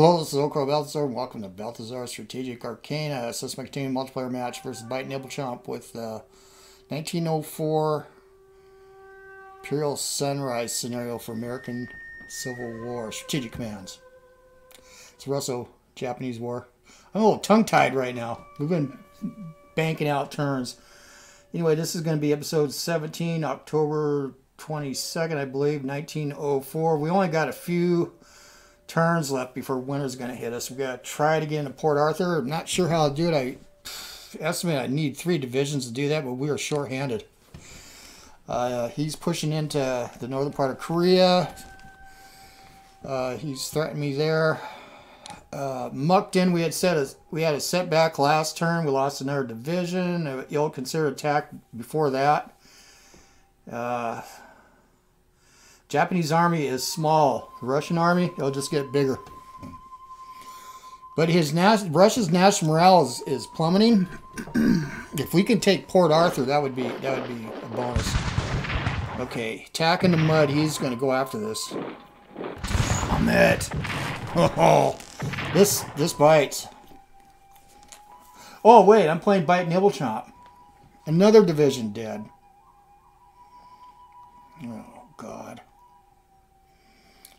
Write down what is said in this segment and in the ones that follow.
Hello, this is Oko Balthazor, and welcome to Balthazor Strategic Arcana, Suspect Team multiplayer match versus Bite Nibble Chomp with uh, 1904 Imperial Sunrise scenario for American Civil War Strategic Commands. It's also Japanese War. I'm a little tongue-tied right now. We've been banking out turns. Anyway, this is going to be episode 17, October 22nd, I believe, 1904. We only got a few turns left before winter's going to hit us. We've got to try to get into Port Arthur. I'm not sure how I'll do it. I estimate I need three divisions to do that, but we are short-handed. Uh, he's pushing into the northern part of Korea. Uh, he's threatened me there. Uh, Mukden, we had set a we had a setback last turn. We lost another division. An ill-considered attack before that. Uh, Japanese army is small. Russian army, it'll just get bigger. But his Russia's national morale is, is plummeting. if we can take Port Arthur, that would be that would be a bonus. Okay, attack in the mud. He's going to go after this. I'm it. Oh, this this bites. Oh wait, I'm playing Bite Nibble Chomp. Another division dead. Oh God.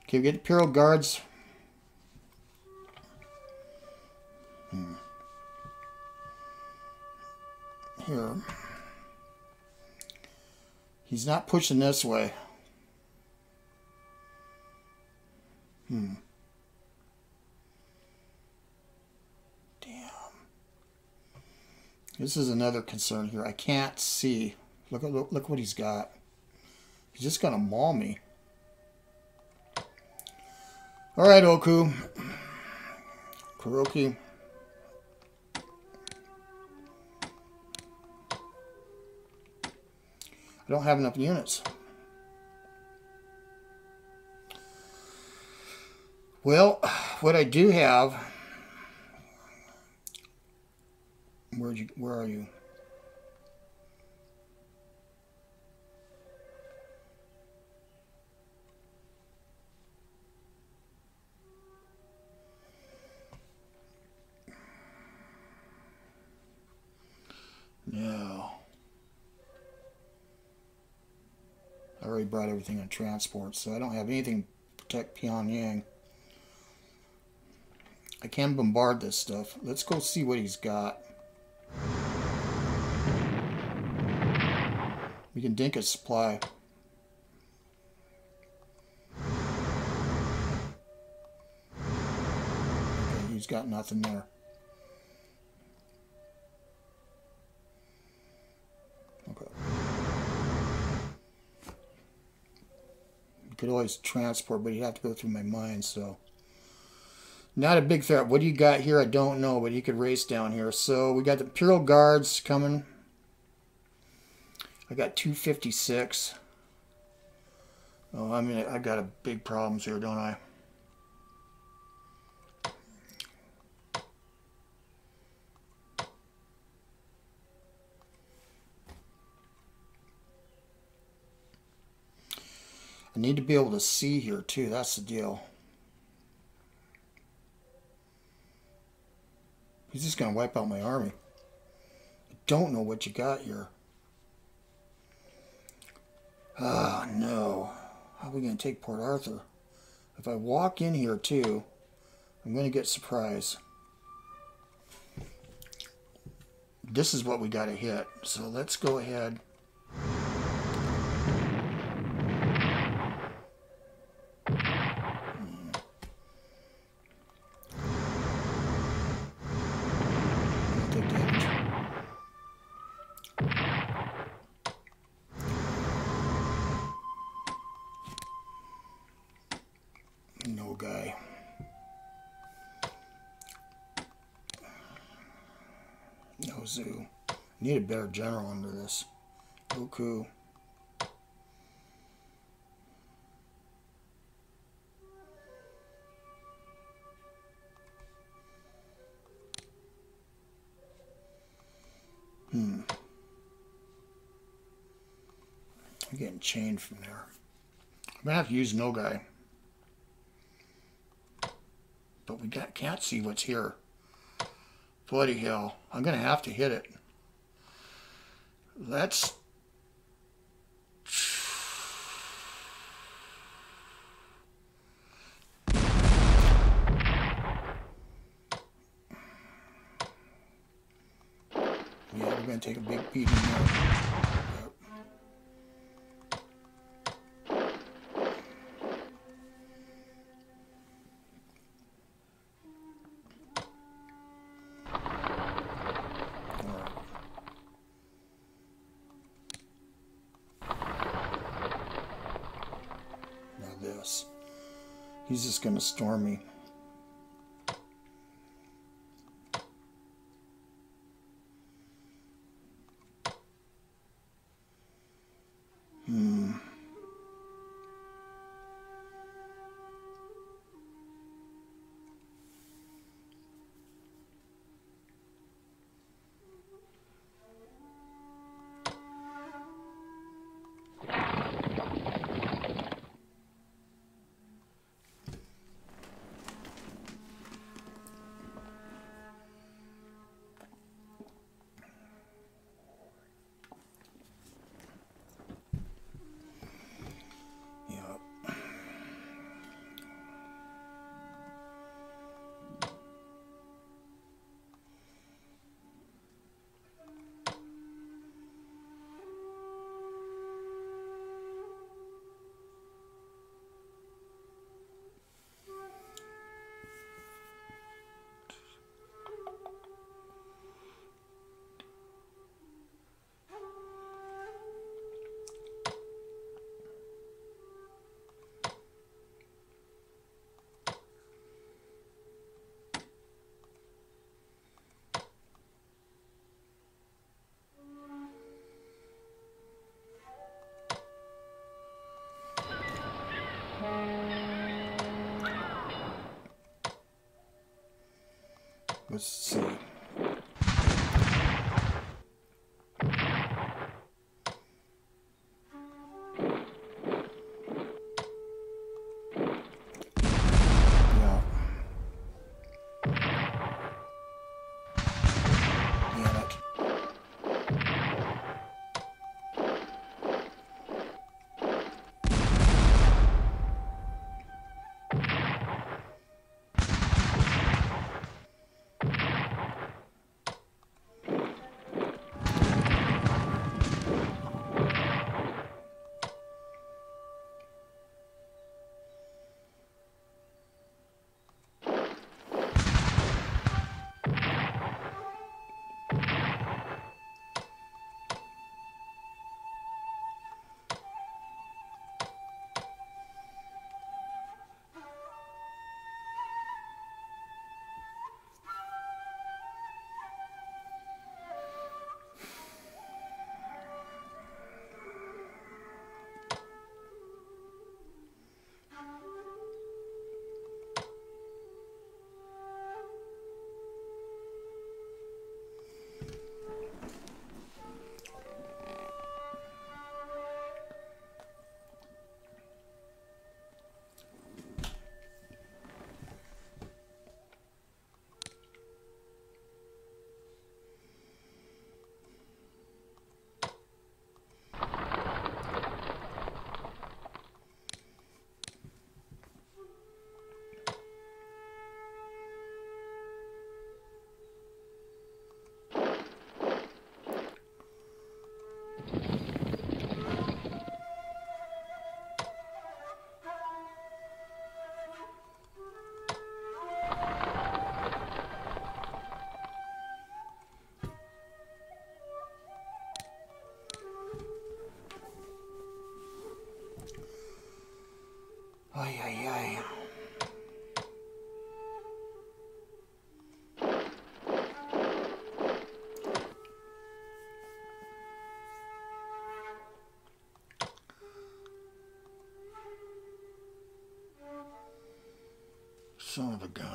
Okay, we get Imperial Guards. Hmm. Here. He's not pushing this way. Hmm. Damn. This is another concern here. I can't see. Look at look, look what he's got. He's just gonna maul me. All right, Oku. Kuroki. I don't have enough units. Well, what I do have... Where'd you, where are you? No. I already brought everything on transport, so I don't have anything to protect Pyongyang. I can bombard this stuff. Let's go see what he's got. We can dink a supply. Okay, he's got nothing there. Could always transport, but you have to go through my mind, so. Not a big threat. What do you got here? I don't know, but he could race down here. So we got the Imperial Guards coming. I got 256. Oh, I mean, I got a big problems here, don't I? I need to be able to see here too. That's the deal. He's just going to wipe out my army. I don't know what you got here. Ah, oh, no. How are we going to take Port Arthur? If I walk in here too, I'm going to get surprised. This is what we got to hit. So let's go ahead. Zoo. Need a better general under this. Goku. Hmm. I'm getting chained from there. I'm to have to use no But we got, can't see what's here. Bloody hell. I'm going to have to hit it. Let's... Yeah, we're going to take a big beating here. He's just going to storm me. Let's see. Ay, ay, ay. Son of a gun.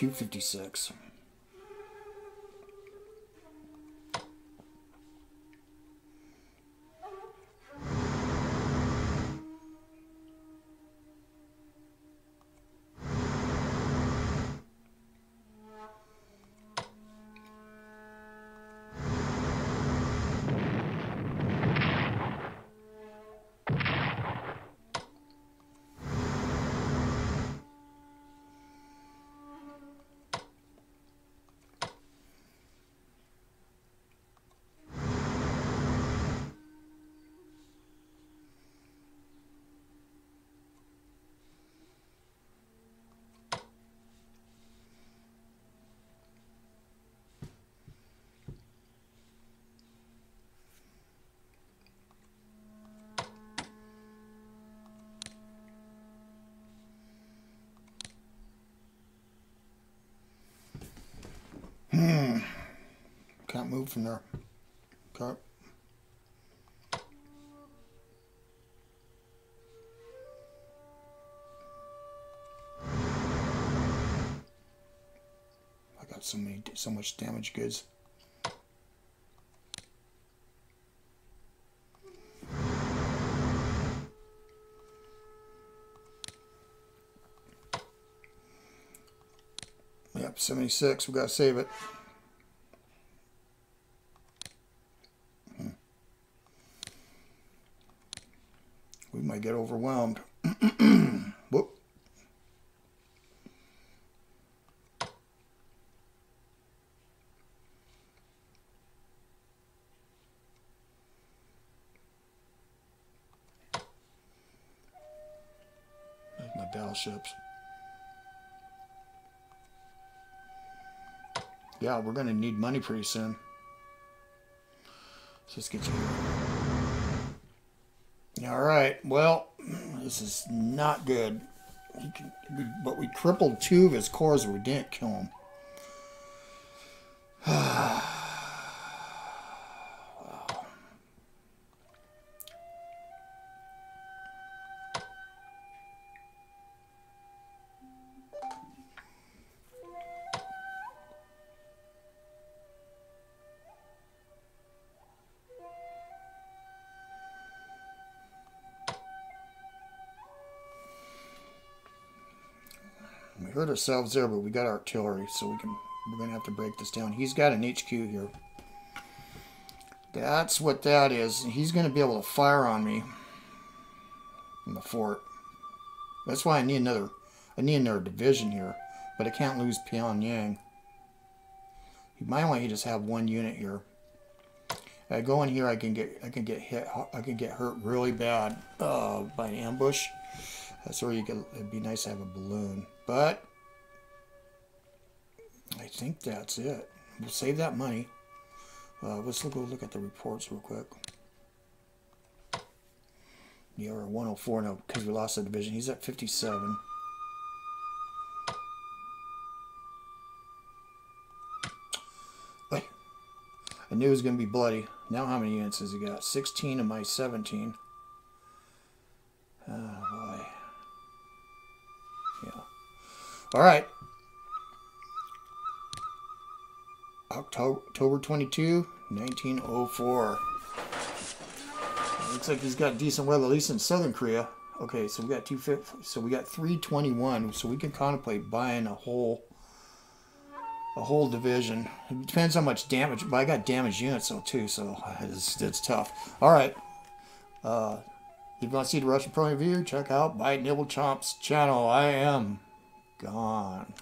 256. Move from there. Okay. I got so many, so much damage goods. Yep, 76. We got to save it. Hmm. We might get overwhelmed. Whoop. My battleships. Yeah, we're going to need money pretty soon. So let's get you. All right. Well, this is not good. Can, but we crippled two of his corps. We didn't kill him. Ah. Ourselves there, but we got artillery, so we can. We're gonna have to break this down. He's got an HQ here. That's what that is. He's gonna be able to fire on me from the fort. That's why I need another. I need another division here, but I can't lose Pyongyang. You might want to just have one unit here. I go in here, I can get I can get hit. I can get hurt really bad uh, by an ambush. That's where you could. It'd be nice to have a balloon. But think that's it. We'll save that money. Uh, let's go look at the reports real quick. Yeah, we're 104 now because we lost the division. He's at 57. Wait. I knew it was going to be bloody. Now how many units has he got? 16 of my 17. Oh, boy. Yeah. All right. October 22, 1904. Looks like he's got decent weather, at least in Southern Korea. Okay, so we got two so we got 321. So we can contemplate buying a whole a whole division. It depends how much damage, but I got damaged units though too, so it's, it's tough. All right. Uh, if you want to see the Russian Pro Review, check out Bite Nibble Chomp's channel. I am gone.